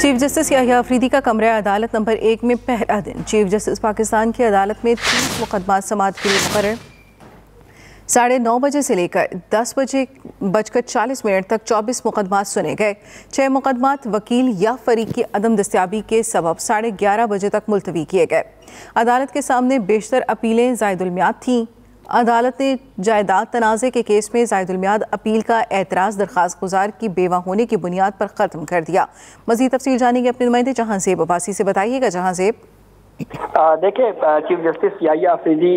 Chief justice Yahya Afridi का कमरा अदालत नंबर एक में पहला दिन। चीफ जस्टिस पाकिस्तान की अदालत में तीस मुकदमा समात के लिए मुकर साढ़े नौ बजे से लेकर दस बजे बजकर चालीस मिनट तक चौबीस मुकदमा सुने गए। छः मुकदमात वकील या फरीक की अदम दस्तियाबी के सबब साढ़े ग्यारह बजे तक मुलतवी किए गए। अदालत के सामने बेशतर अपीलें जायदुलमियाद थीं। अदालत ने जायदाद तनाज़े के केस में जायदुलमियाद अपील का एतराज़ दरख्वास्त गुजार की बेवा होने की बुनियाद पर ख़त्म कर दिया। मजीद तफसील जानेंगे अपने नुमाइंदे जहाँ जेब अब्बासी से। बताइएगा जहाँ जेब देखिए चीफ जस्टिस याया अफरीदी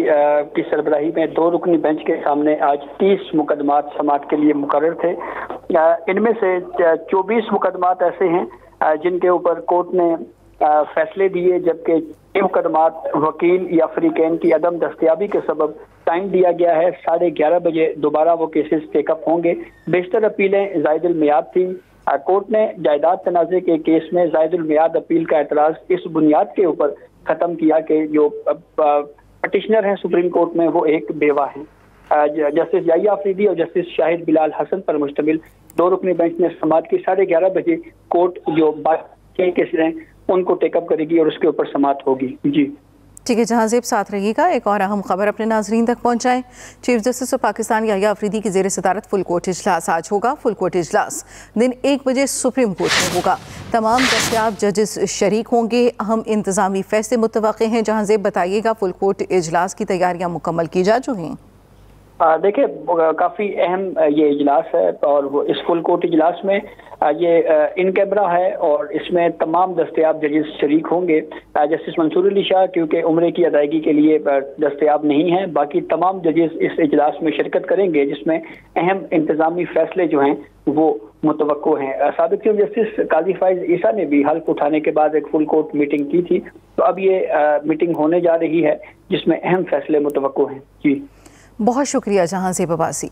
की सरबराही में दो रुकनी बेंच के सामने आज तीस मुकदमात समात के लिए मुकर थे। इनमें से चौबीस मुकदमात ऐसे हैं जिनके ऊपर कोर्ट ने फैसले दिए, जबकि मुकदमात वकील या फ्रीकैन की अदम दस्तियाबी के सबब टाइम दिया गया है, साढ़े ग्यारह बजे दोबारा वो केसेस टेकअप होंगे। बेशतर अपीलें जायदुल मियाद थी। कोर्ट ने जायदाद तनाज़े के केस में जायदुल मियाद अपील का एतराज़ इस बुनियाद के ऊपर ख़त्म किया कि जो पटिशनर हैं सुप्रीम कोर्ट में, वो एक बेवा है। जस्टिस जाइया अफरीदी और जस्टिस शाहिद बिलाल हसन पर मुश्तमिल दो रुकनी बेंच ने समाज की। साढ़े ग्यारह बजे कोर्ट जो बाकी केसेज हैं, उनको टेकअप करेगी और उसके ऊपर समाप्त होगी। जी। ठीक है, जहाँ जेब साथ रहिएगा, एक और अहम खबर अपने नाजरीन तक पहुँचाएँ। Chief justice of Pakistan Yahya Afridi की जेर सदारत फुल कोर्ट इजलास आज होगा। फुल कोर्ट इजलास दिन एक बजे सुप्रीम कोर्ट में होगा। तमाम दस्याब जजेस शरीक होंगे। अहम इंतजामी फैसले मुतव हैं, जहाँ जेब बताइएगा फुल कोर्ट इजलास की तैयारियाँ मुकम्मल की जा चुकी हैं। देखिए काफ़ी अहम ये इजलास है और वो इस फुल कोर्ट इजलास में ये इन कैमरा है और इसमें तमाम दस्तियाब जजेस शरीक होंगे। जस्टिस मंसूर अली शाह, क्योंकि उम्र की अदायगी के लिए दस्तियाब नहीं है, बाकी तमाम जजेस इस इजलास में शिरकत करेंगे, जिसमें अहम इंतजामी फैसले जो हैं, वो मुतव हैं। सबक चीफ जस्टिस काजी फाइज ईसा ने भी हल्फ उठाने के बाद एक फुल कोर्ट मीटिंग की थी। तो अब ये मीटिंग होने जा रही है, जिसमें अहम फैसले मुतव हैं। जी। बहुत शुक्रिया जहाँ से बबासी।